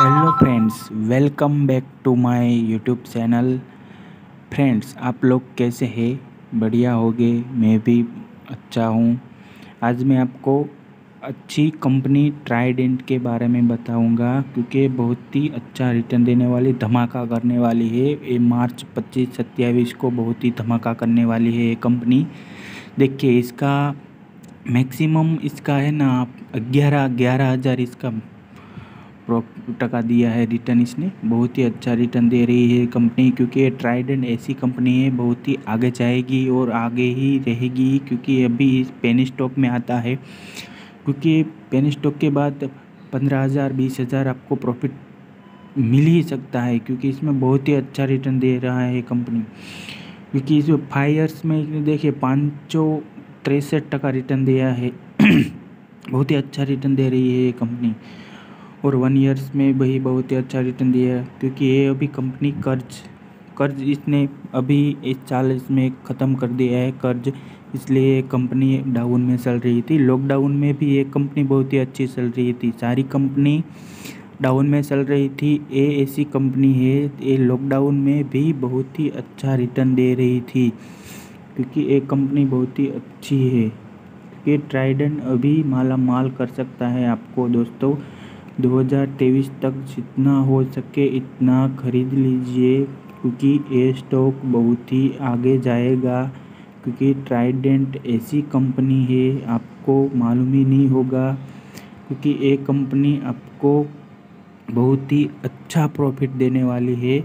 Hello friends welcome back to my YouTube channel friends आप लोग कैसे हैं? बढ़िया होगे, मैं भी अच्छा हूँ। आज मैं आपको अच्छी कंपनी ट्राइडेंट के बारे में बताऊँगा, क्योंकि बहुत ही अच्छा रिटर्न देने वाली, धमाका करने वाली है। ये मार्च पच्चीस सत्ताईस को बहुत ही धमाका करने वाली है ये कंपनी देखिए, इसका मैक्सिमम इसका है ना, आप ग्यारह ग्यारह हज़ार इसका टका दिया है रिटर्न इसने। बहुत ही अच्छा रिटर्न दे रही है कंपनी क्योंकि ट्राइडेंट ऐसी कंपनी है, बहुत ही आगे जाएगी और आगे ही रहेगी क्योंकि अभी पेन स्टॉक में आता है। क्योंकि पेन स्टॉक के बाद पंद्रह हज़ार, बीस हज़ार आपको प्रॉफिट मिल ही सकता है क्योंकि इसमें बहुत ही अच्छा रिटर्न दे रहा है कंपनी क्योंकि इस फाइव ईयर्स में देखिए पाँच सौ तिरसठ टका रिटर्न दिया है। बहुत ही अच्छा रिटर्न दे रही है ये कंपनी और वन ईयर्स में वही बहुत ही अच्छा रिटर्न दिया है, क्योंकि ये अभी कंपनी कर्ज कर्ज इसने अभी इस साल इसमें ख़त्म कर दिया है, कर्ज इसलिए कंपनी डाउन में चल रही थी। लॉकडाउन में भी ये कंपनी बहुत ही अच्छी चल रही थी। सारी कंपनी डाउन में चल रही थी। ये ऐसी कंपनी है, ये लॉकडाउन में भी बहुत ही अच्छा रिटर्न दे रही थी, क्योंकि ये कंपनी बहुत ही अच्छी है। क्योंकि ट्राइडेंट अभी माला माल कर सकता है आपको दोस्तों। 2023 तक जितना हो सके इतना ख़रीद लीजिए, क्योंकि ये स्टॉक बहुत ही आगे जाएगा। क्योंकि ट्राइडेंट ऐसी कंपनी है, आपको मालूम ही नहीं होगा। क्योंकि ये कंपनी आपको बहुत ही अच्छा प्रॉफिट देने वाली है।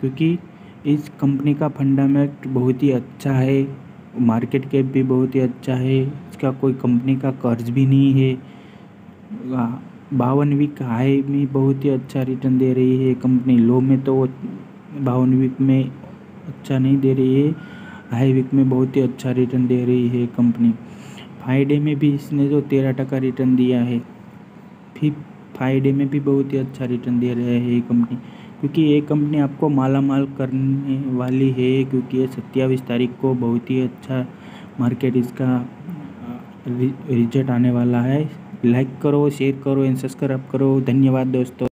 क्योंकि इस कंपनी का फंडामेंट बहुत ही अच्छा है मार्केट कैप भी बहुत ही अच्छा है, इसका कोई कंपनी का कर्ज भी नहीं है बावन वीक हाई में बहुत ही अच्छा रिटर्न दे रही है कंपनी लो में तो बावन वीक में अच्छा नहीं दे रही है हाई वीक में बहुत ही अच्छा रिटर्न दे रही है कंपनी फाइव डे में भी इसने जो तेरह टका रिटर्न दिया है, फिर फाइव डे में भी बहुत ही अच्छा रिटर्न दे रहा है ये कंपनी क्योंकि ये कंपनी आपको माला माल करने वाली है, क्योंकि ये सत्ताईस तारीख को बहुत ही अच्छा मार्केट इसका रिज़ल्ट आने वाला है। लाइक करो शेयर करो एंड सब्सक्राइब करो। धन्यवाद दोस्तों।